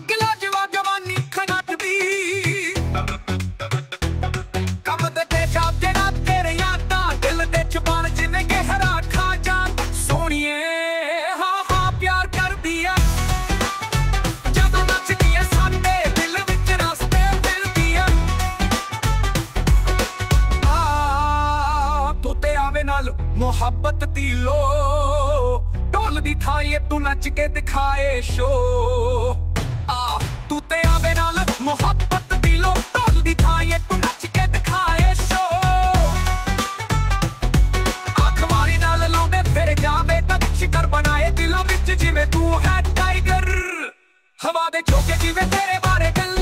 ਅੱਗ ਜਵਾਨੀ ਖਨਾਟਦੀ ਦਿਲ ਵਿੱਚ ਰਸਤੇ ਆ। ਤੂੰ ਤੇ ਆਵੇ ਨਾਲ ਮੁਹੱਬਤ ਦੀ ਲੋ ਢੋਲ ਦੀ ਥਾਈ ਇਹ ਤੂੰ ਨੱਚ ਕੇ ਦਿਖਾਏ ਸ਼ੋ ਦਿਖਾਏ ਸ਼ੋ ਅੱਖ ਨਾਲ ਲਾਉਂਦੇ ਫਿਰ ਜਾਵੇ ਤਾਂ ਬਣਾਏ ਦਿਲਾਂ ਵਿੱਚ, ਜਿਵੇਂ ਤੂੰ ਹੈ ਟਾਈਗਰ ਹਵਾ ਦੇ ਝੋਕੇ ਜਿਵੇਂ ਤੇਰੇ ਬਾਰੇ ਗੱਲ